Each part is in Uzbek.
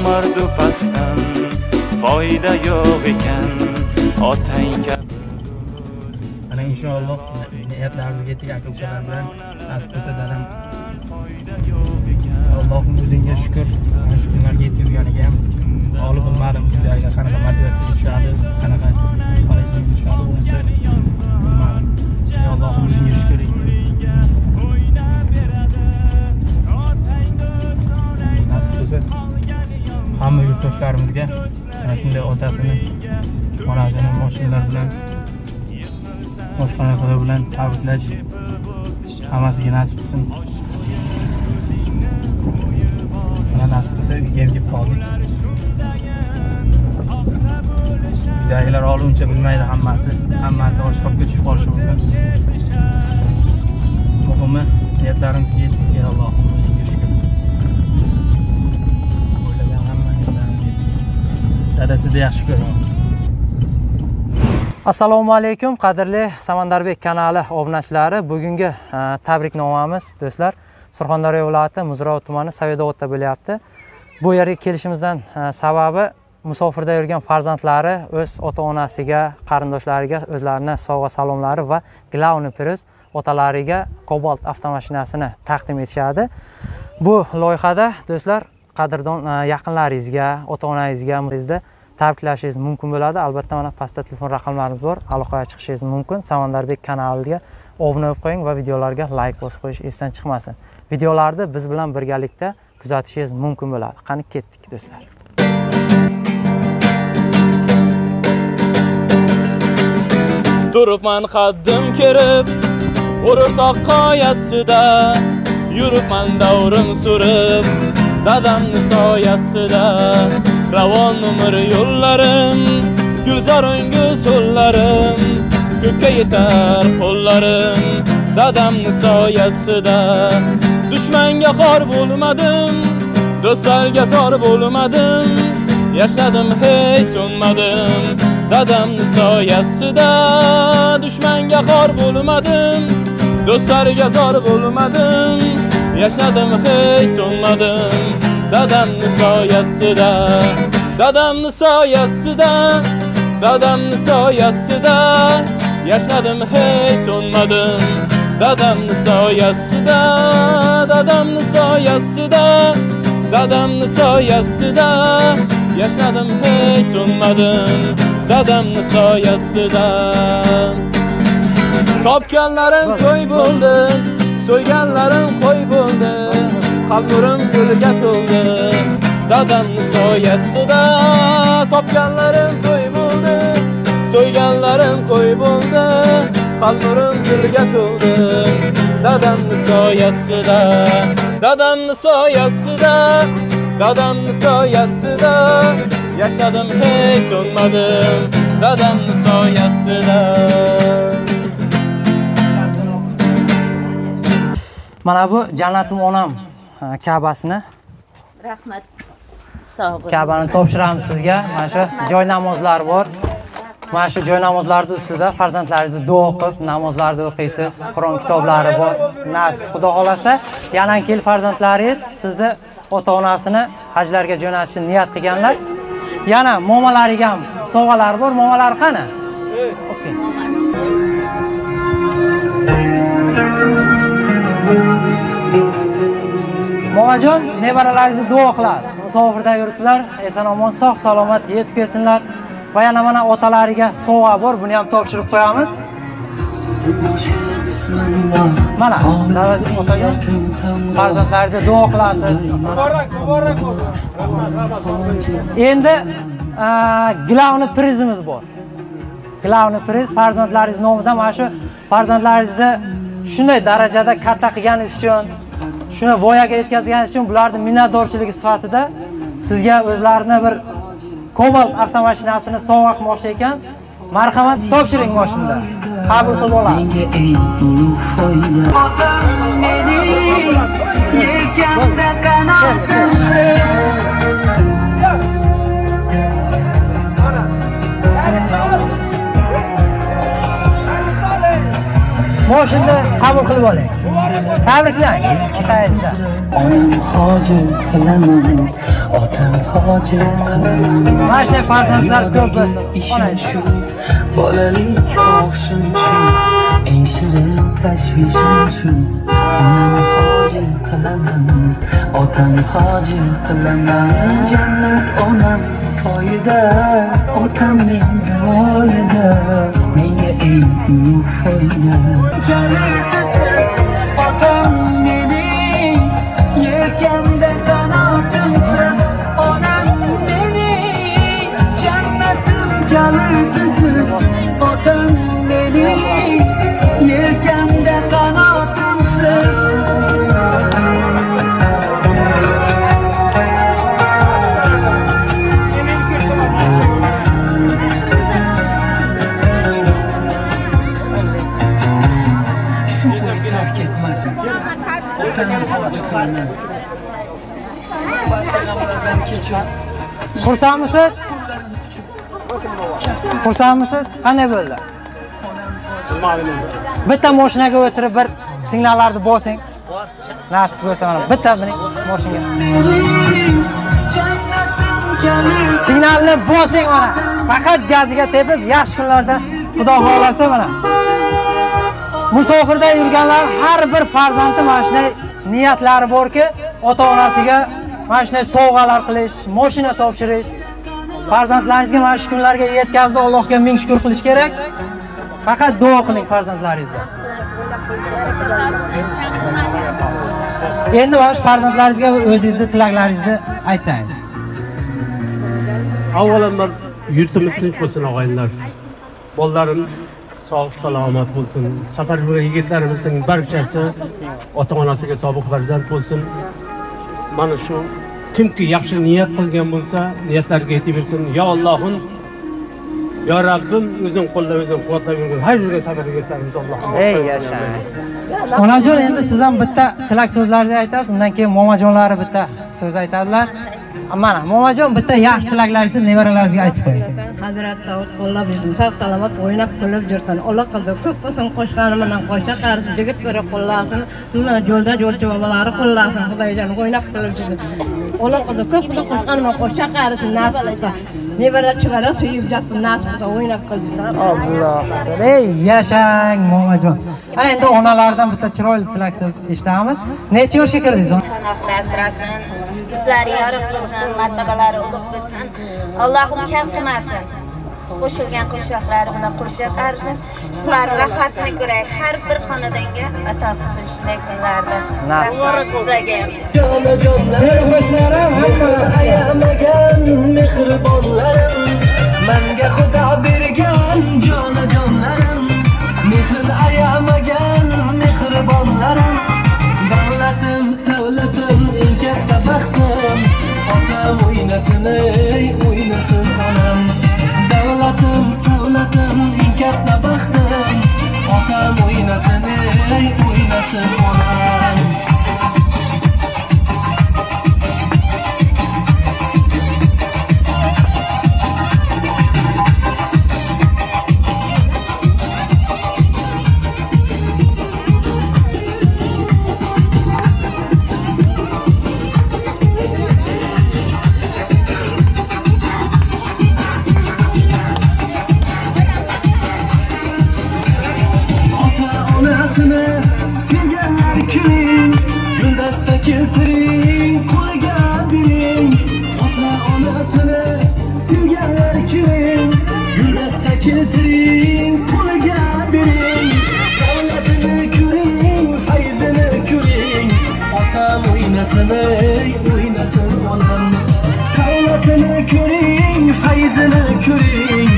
nomardu pastdan foyda yo'q ekan. Otang kabi mana inshaalloh niyatlarimizga yetdik aka ukalar bilan nasib qilsa dadam allohim o'zingga bilan hammasiga nasib qilsin. Mana nasib qilsa uyga ham kelib qoldik. Uydagilar olguncha bilmaydi hammasi. Hammasi oshqobga tushib qolishi mumkin. Muhimi niyatlarimizga yetdik ey allohim o'zingga shukur o'ylagan hamma yetdik dada sizni yaxshi ko'raman. Assalomu alaykum qadrli samandarbek kanali obunachilari bugungi e, tabriknomamiz do'stlar surxondaryo viloyati muzrov tumani savedovodda bo'lyapti. Bu yerga kelishimizdan e, sababi musofirda yurgan farzandlari o'z ota onasiga qarindoshlariga o'zlarini sovg'a salomlari va glavniy priz otalariga cobalt avtomashinasini taqdim etishadi. Bu loyihada do'stlar qadrdon e, yaqinlaringizga ota onangizga tabriklashingiz mumkin bo'ladi. Albatta mana pastda telefon raqamlarimiz bor. Aloqaga chiqishingiz mumkin. Samandarbek kanaliga obuna bo'lib qo'ying va videolarga layk bosib qo'yish esdan chiqmasin. Videolarni biz bilan birgalikda kuzatishingiz mumkin bo'ladi. Qani ketdik do'stlar. Turibman qaddim kerib o'rtoq qoyasida yuribman davrim surib dadamni soyasida. Ravon umr yo'llarim gulzor ungu so'llarim ko'kka yetar qo'llarim dadamni soyasida dushmanga xor bo'lmadim do'stlarga zor bo'lmadim yashadim hech so'nmadim dadamni soyasida dushmanga xor bo'lmadim do'stlarga zor bo'lmadim yashadim hech so'nmadim dadamni soyasida dadamni soyasida dadamni soyasida. Yashadim hech so'nmadim. Dadamni soyasida dadamni soyasida dadamni soyasida. Yashadim hech so'nmadim. Dadamni soyasida. Topganlarim to'y bo'ldi so'yganlarim qo'y bo'ldi. Qalbim gulga to'ldi dadamni soyasida topganlarim to'y bo'ldi so'yganlarim qo'y bo'ldi qalbim gulga to'ldi dadamni soyasida dadamni soyasida dadamni soyasida yashadim hech so'nmadim dadamni soyasida mana bu jannatim onam. e, kabasini? Rahmat. Sog' bo'ling. Kabani topshiramiz sizga. Mana shu joy namozlar bor. Mana shu joy namozlarni ustida farzandlaringizni duo o'qib namozlarni o'qiysiz. Qur'on kitoblari bor. Nasib xudo xohlasa yanan kel farzandlaringiz sizni ota onasini hajlarga jo'natishni niyat qilganlar. Yana momalariga ham sovg'alar bor. Momalari qani? Okey. Momajon nevaralaringizni duo qilasiz. Musofirda yuribdilar. Eson omon sog' salomat yetib kelsinlar va yana mana otalariga sovg'a bor. Buni ham topshirib qo'yamiz. Mana otajon farzandlaringizni duo qilasiz. Endi glavniy prizimiz bor. Glavniy priz farzandlaringiz nomidan mana shu farzandlaringizni shunday darajada katta qilganingiz uchun shuni voyaga yetkazganingiz uchun bularni minnatdorchiligi sifatida sizga o'zlarini bir Cobalt avtomashinasini sovg'a qilmoqchi ekan. Marhamat topshiring moshinada qabul qilib olamiz Menga eng ulug' foyda. Otam meni yelkamda qanotimsiz moshina qabul qilib oling. Tabriklang otangizdan onam hoji qilaman otam hoji qilaman mana shunday farzandlar ko'p bo'lsin bolalik xohishim shu. Eng shirin tashvishim shu. Onam hoji qilaman otam hoji qilaman jannat onam poyida otam menga voyida menga eng buyuk foyda. Xursandmisiz xursandmisiz qanday bo'ldi? Bitta moshinaga o'tirib bir signallarni bosing. Nasib bo'lsa mana bitta mining moshinga. Signalni bosing mana. Faqat gaziga tepib yaxshi kunlarda xudo xohlasa mana. Musofirda yurganlar har bir farzandi mana shunday niyatlari borki ota onasiga mana shunday sovg'alar qilish moshina topshirish farzandlaringizga mana shu kunlarga yetkazdi allohga ming shukur qilish kerak. Faqat duo qiling farzandlaringizga. Endi mana shu farzandlaringizga o'zingizni tilaklaringizni aytsangiz avvalambor yurtimiz tinch bo'lsin og'aynilar bolalarim sog' salomat bo'lsin. Safar yurgan yigitlarimizning barchasi ota onasiga sobiq farzand bo'lsin. Mana shu kimki yaxshi niyat qilgan bo'lsa niyatlariga yetaversin yo allohim yo rabbim o'zing qo'llab o'zing quvvatlab yurgin. Har yurgan safar yigitlarimiz allohim. Ey yashang onajon endi siz ham bitta tilak so'zlaringizni aytasiz. Undan keyin momajonlari bitta so'z aytadilar mana momajon bitta yaxshi tilaklaringizni nevaralaringizga aytib qo'ying Hazrat Davud qo'llab yurdim. Sog' salomat o'ynab kulib yursin. Alloh qildi. Ko'p bo'lsin qo'shqani bilan qo'shsa qarisi jigit ko'ra qo'llasin. Mana yo'lda yo'l jo'valari qo'llasin. Xudoyjon o'ynab kulib yursin. Alloh qildi. Ko'p bo'lsin qo'shqani bilan qo'shsa qarisi nasib qilsa. Nevara chuvara suyib jasdi nasib qilsa o'ynab kulsin. alloh ey yashang momajon ana endi onalardan bitta chiroyli tilak so'z eshitamiz necha yoshga kirdingiz panohda asrasin yuzlari yorug' bo'lsin martabalari ulug' bo'lsin allohim kam qilmasin. Qo'shilgan qo'shoqlari bilan qo'shiq arsin ular ko'ray. Har bir xonadonga ato qilsin shunday kunlarda. Rahmat sizlarga. Ham ayamagan mehribonlarim. Manga xudo bergan jonajonlarim ko'ring.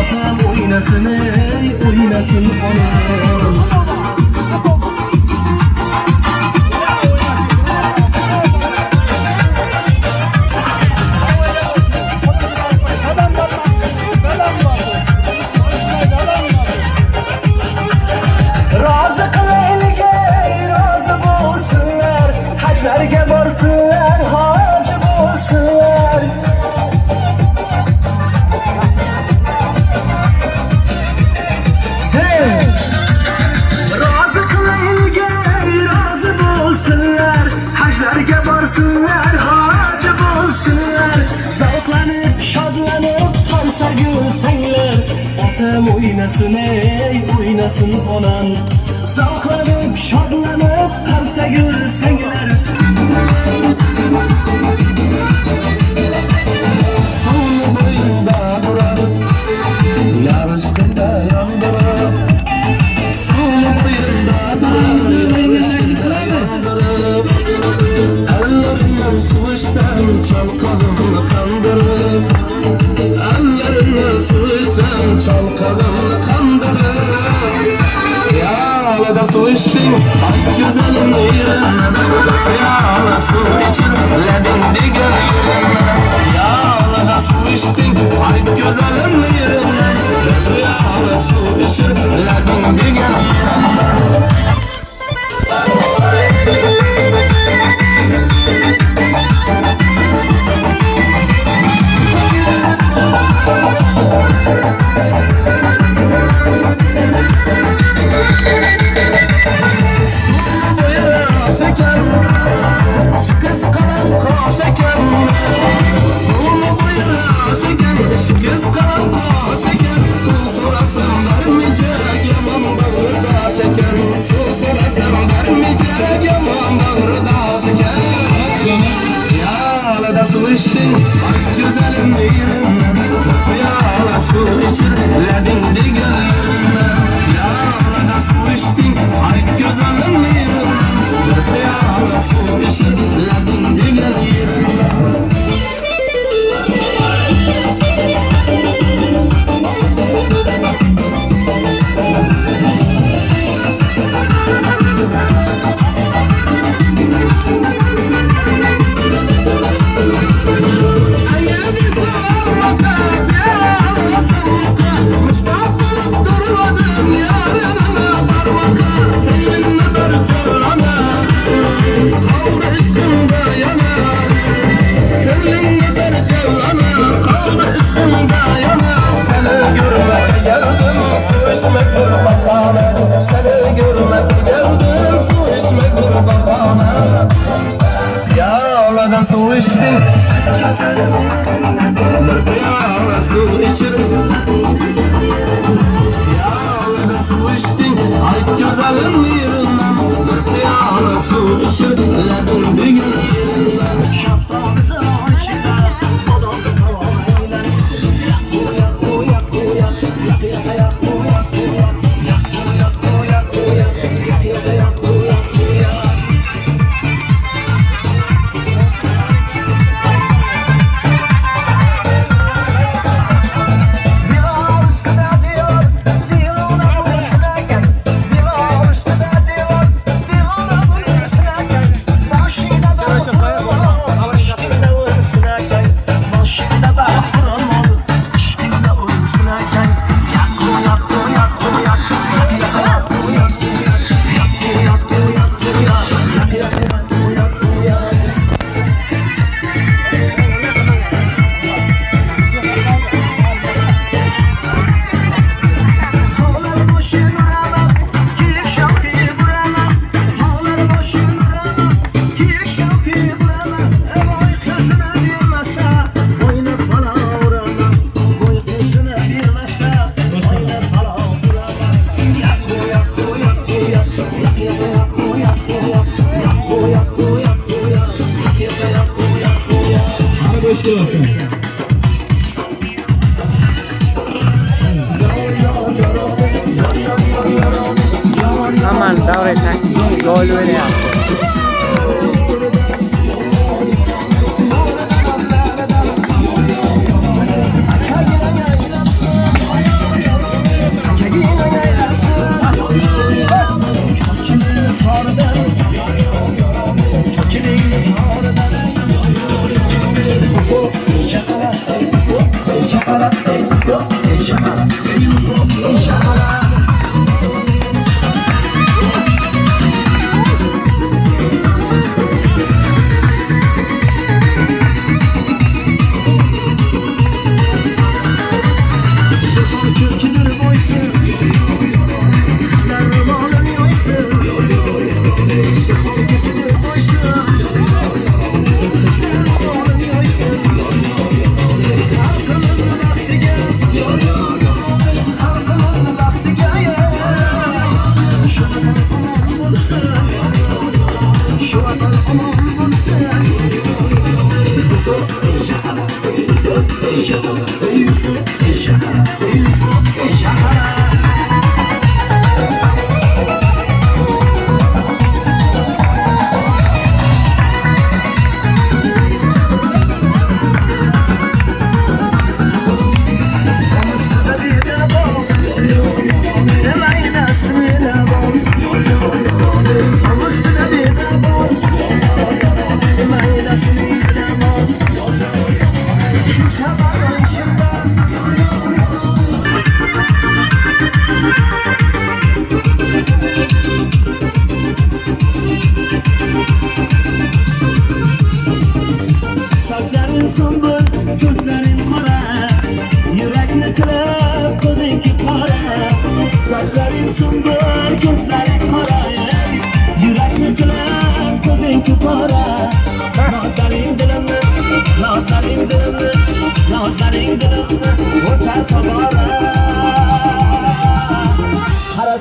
Otam o'ynasin ey o'ynasin onam. yaparsınlar Hacı bulsunlar Zavuklanıp şadlanıp Tansa gülsenler Atem oynasın ey oynasın olan. Zavuklanıp şadlanıp Tansa gülsenler Müzik you. Ondan su içtim Yağla su içirim Yağla su içtim Ay güzelim yerinden Yağla su içir Ledim bir gün yerinden Şafta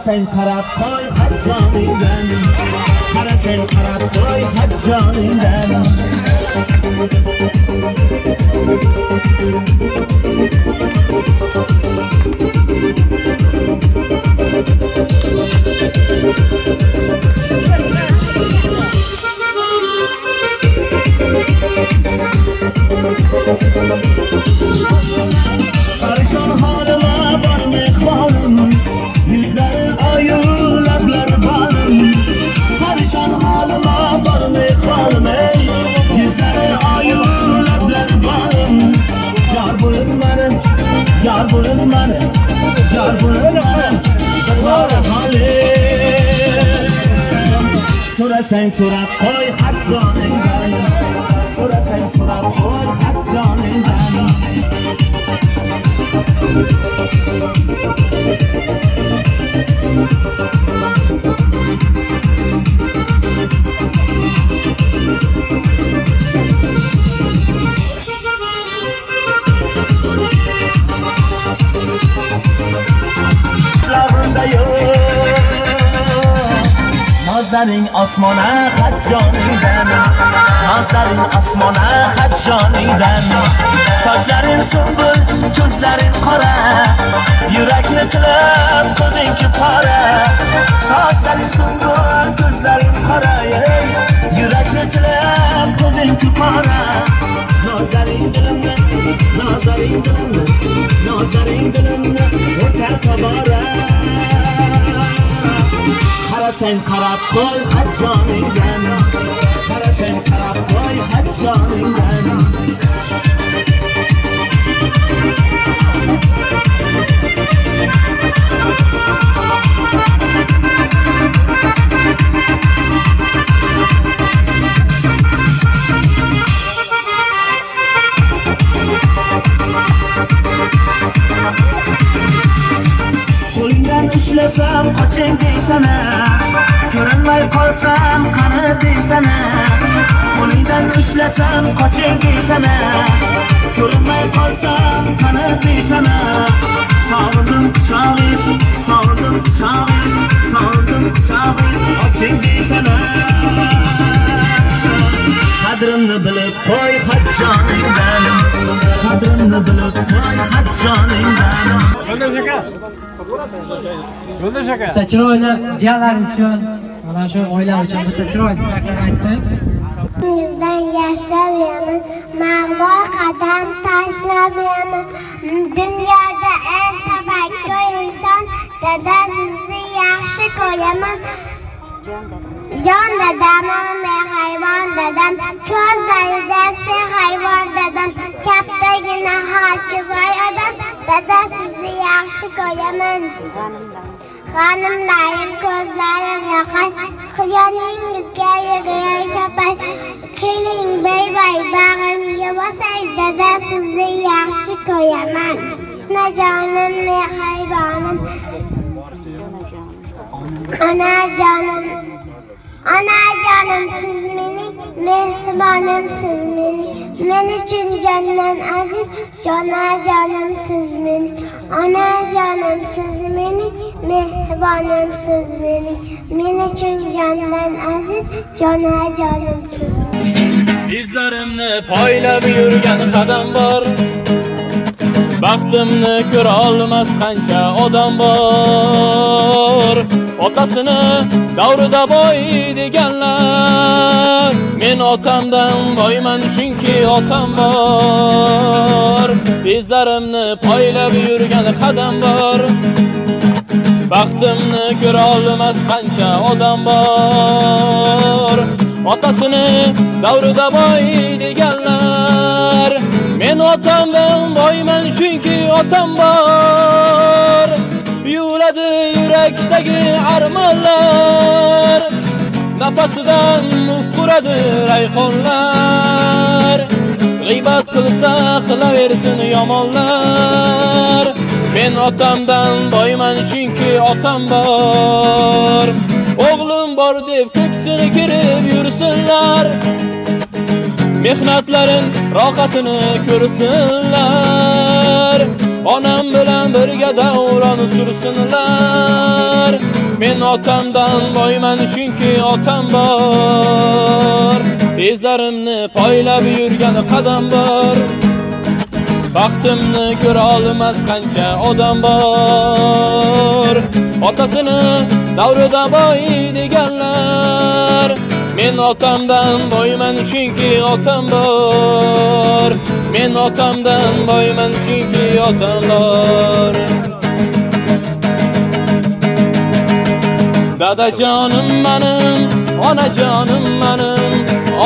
Qarasang qarab qo'y hajjoningdan Qarasang qarab qo'y hajjoningdan Parishon So'rasang so'rab qo'y haq joningdan So'rasang so'rab qo'y haq joningdan Qishloqimda yo'q nazaring osmona xat joningdan Nozlaring osmona xat joningdan Sochlaring sumbul, ko'zlaring qora. Yurakni tilab qo'dingki pora. Sochlaring sumbul, ko'zlaring qora. Ey. Yurakni tilab qo'dingki pora. Nozlaring dilimni, nozlaring dilimni Nozlaring dilimni o'tar tobora. Qarasang qarab qo'y hajjoningdan Qarasang qarab qo'y hajjoningdan Qo'lingdan izlasam qoching deysana Ko'rinmay qolsam qani deysana Qo'lingdan ushlasam qoching deysana Ko'rinmay qolsam qani deysana. Sog'indim quchog'ingiz, sog'indim quchog'ingiz, sog'indim quchog'ingiz Oching deysana. Qadrimni bilib qo'y hajjoningdan Qadrimni bilib qo'y hajjoningdan bitta chiroyli jiyanlaringiz uchun mana shu oila uchun bitta chiroyli tilaklar Bizdan yashlab yaman, mag'rur qadam tashlab yaman. Dunyoda eng tafakkur inson, dada sizni yaxshi ko'raman. Jon dadam, hayvon dadam, ko'zlarida sen hayvon dadam, kattagina hokizoy odam, dada sizni yaxshi ko'raman. G'animlarim ko'zlarim yoqay, quyoningizga yuguray shapay. Keling bay bay bag'rimga bosay, dada sizni yaxshi ko'raman. Onajonim, mehribonim. Onajonim, onajonim siz mening mehribonim siz mening. Men uchun jondan aziz, jonajonim siz mening. Onajonim siz mening, mehribonim siz mening. Men uchun jondan aziz, jonajonim siz izlarimni poylab yurgan qadam bor baxtimni ko'ra olmas qancha odam bor otasini davrida boy deganlar. Men otamdan boyman chunki otam bor. Bezlarimni poylab yurgan qadam bor. Baxtimni ko'ra olmas qancha odam bor. Otasini davrida boy deganlar. Men otamdan boyman chunki otam bor. Yuladi yurakdagi armonlar nafasidan ufquradi rayhonlar. G'iybat qilsa qilaversin yomonlar. Men otamdan boyman chunki otam bor. O'g'lim bor deb ko'ksini kirib yursinlar. Mehnatlarin rohatini ko'rsinlar. Onam bilan birga davron sursinlar. Men otamdan boyman chunki otam bor. Bezarimni poylab yurgan qadam bor. Baxtimni ko'ra olmas qancha odam bor. Otasini davrida boy deganlar. Men otamdan boyman chunki otam bor. Men otamdan boyman chunki otam bor dadajonim menim onajonim menim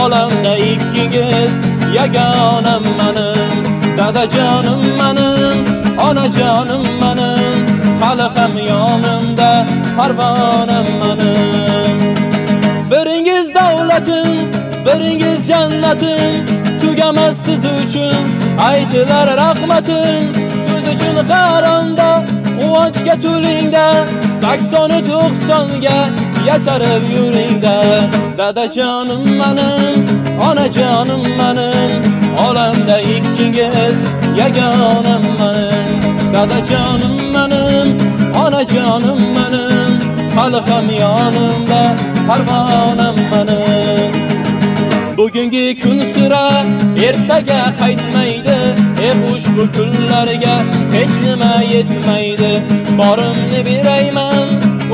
olamda ikkingiz yagonam menim dadajonim menim onajonim menim hali ham yonimda parvonam menim biringiz davlatim biringiz jannatim tugamas siz uchun aytilar rahmatim siz uchun har onda quvonchga to'lingda saksoni to'qsonga yasharib yuringda. Dadajonim menim onajonim menim olamda ikkingiz yagonam menim dadajonim menim onajonim menim hali ham yonimda parvonam menim bugungi kun sira ertaga qaytmaydi. E ushbu kunlarga hech nima yetmaydi. Borimni berayman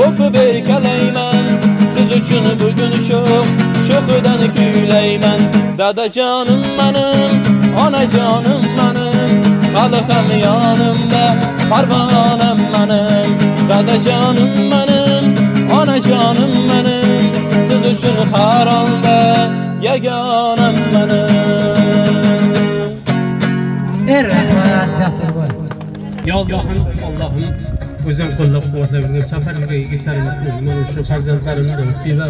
o'qib erkalayman. Siz uchun bugun shu sho'xidan kuylayman. Dadajonim manim onajonim manim. Hali ham yonimda parvonam manim. Dadajonim manim onajonim manim. Siz uchun har onda yagonam menim er rahmat jasur bo'l yo allohim allohim o'zing qo'llab quvvatlab yurgan safar yurgan yigitlarimizni mana shu farzandlarimni beva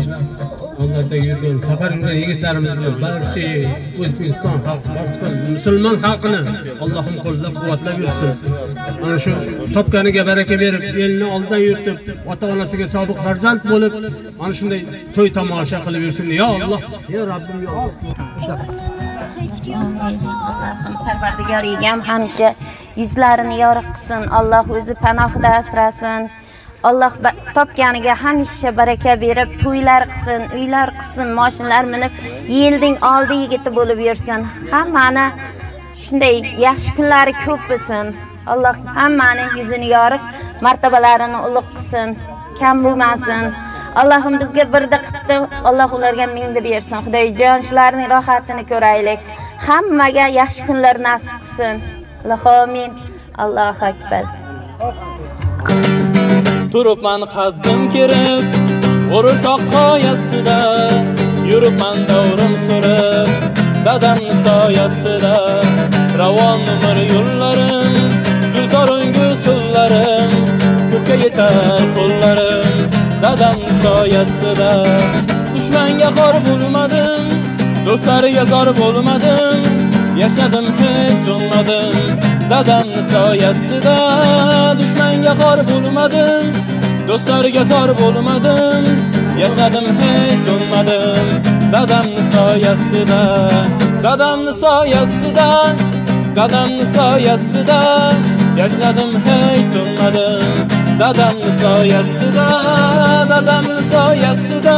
onlarda yurgan safar yurgan yigitlarimizni barcha o'zbekiston xalqi boshqa musulmon xalqini allohim qo'llab quvvatlab yursin mana shu sopkaniga baraka berib elni oldidan yuritib ota onasiga sodiq farzand bo'lib mana shunday to'y tomosha qilib yursin yo alloh yo robbim yo alloh Allohim Parvardigorigam hamisha yuzlarini yorug' qilsin. Alloh o'zi panohida asrasin. Alloh topganiga hamisha baraka berib, to'ylar qilsin, uylar qilsin, mashinalar minib, yilning oldi yigiti bo'lib yursin. Hammani shunday yaxshi kunlari ko'p bo'lsin. Alloh hammaning yuzini yorib, martabalarini ulug' qilsin, kam bo'lmasin. Allohim bizga birda qilibdi Alloh ularga mingda bersin. Xudoyjon shularning rohatini ko'raylik. Hammaga yaxshi kunlar nasib qilsin. Alloh amin. Allohu akbar. Turibman qaddim kerib o'rtoq qoyasida. Yuribman davrim surib dadam soyasida. Ravon umr yo'llarim gulzoringu sullarim ko'kka yetar qo'llarim dadam soyasida. Dushmanga xor bo'lmadim do'stlariga zor bo'lmadim yashadim hech so'nmadim dadamni soyasida dushmanga xor bo'lmadim do'stlariga zor bo'lmadim yashadim hech so'nmadim dadamni soyasida dadamni soyasida dadamni soyasida yashadim hech so'nmadim dadamni soyasida dadamni soyasida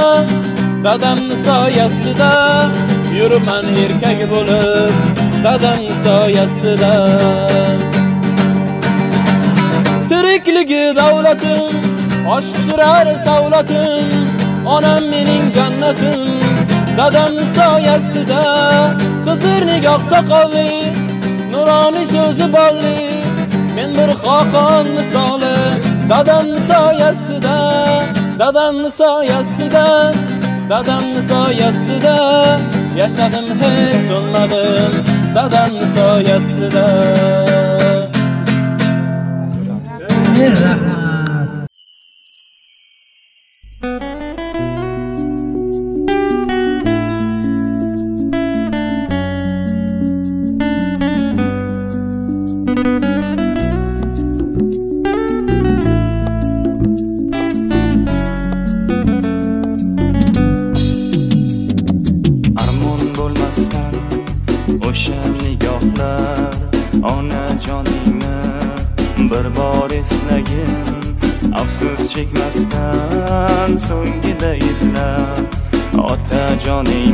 dadamni soyasida yuribman erkak bo'lib dadamni soyasida tirikligi davlatim osh pishirar savlatim onam mening jannatim dadam soyasida qizir nigoh soqolli nuroniy so'zi bolli men bir xoqon misoli dadam soyasida dadam soyasida dadam soyasida yashadim hech o'lmadim dadam soyasida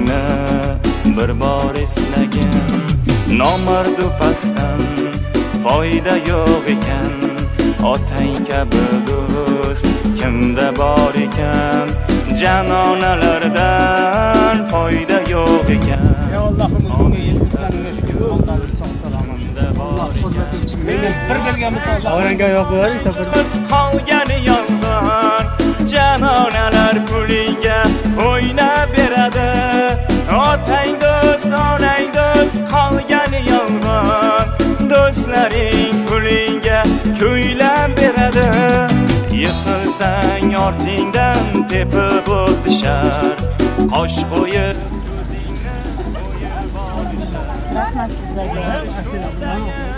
otajoningni bir bor eslagin nomardu pastdan foyda yo'q ekan otang kabi do'st kimda bor ekan janonalardan foyda yo'q ekan Ya Allohim shunga yetkazganingga shukr. Allohim sog' salomat. Bir birgamiz Avranga oyoq qo'yaylik safar. biz qolgan yolg'on janonalar puliga o'ynab beradi. Otang do'st onang do'st qolgani yolg'on do'stlaring puliga kuylab beradi. Yiqilsang ortingdan tepib o'tishar. Qosh qo'yib rahmat sizlarga.